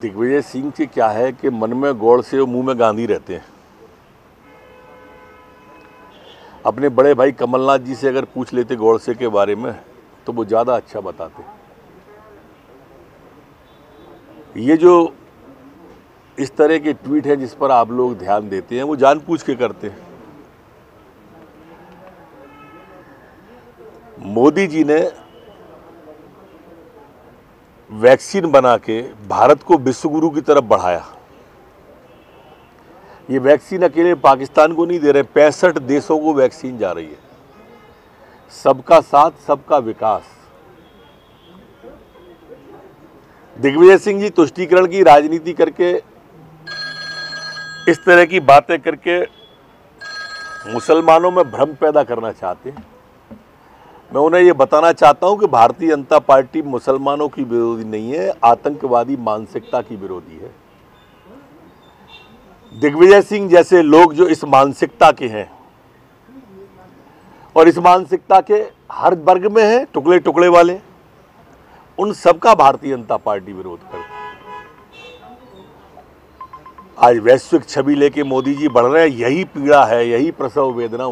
दिग्विजय सिंह के क्या है कि मन में गौड़ से मुँह में गांधी रहते हैं? अपने बड़े भाई कमलनाथ जी से अगर पूछ लेते गौड़ से के बारे में तो वो ज़्यादा अच्छा बताते। ये जो इस तरह के ट्वीट है जिस पर आप लोग ध्यान देते हैं, वो जानबूझ के करते हैं। मोदी जी ने वैक्सीन बना के भारत को विश्वगुरु की तरफ़ बढ़ाया। ये वैक्सीन अकेले पाकिस्तान को नहीं दे रहे, पैंसठ देशों को वैक्सीन जा रही है। सबका साथ, सबका विकास। दिग्विजय सिंह जी तुष्टीकरण की राजनीति करके, इस तरह की बातें करके मुसलमानों में भ्रम पैदा करना चाहते हैं। मैं उन्हें ये बताना चाहता हूँ कि भारतीय जनता पार्टी मुसलमानों की विरोधी नहीं है, आतंकवादी मानसिकता की विरोधी है। दिग्विजय सिंह जैसे लोग जो इस मानसिकता के हैं और इस मानसिकता के हर वर्ग में हैं टुकड़े टुकड़े वाले, उन सबका भारतीय जनता पार्टी विरोध करती आज वैश्विक छवि लेके मोदी जी बढ़ रहे हैं, यही पीड़ा है, यही प्रसव वेदना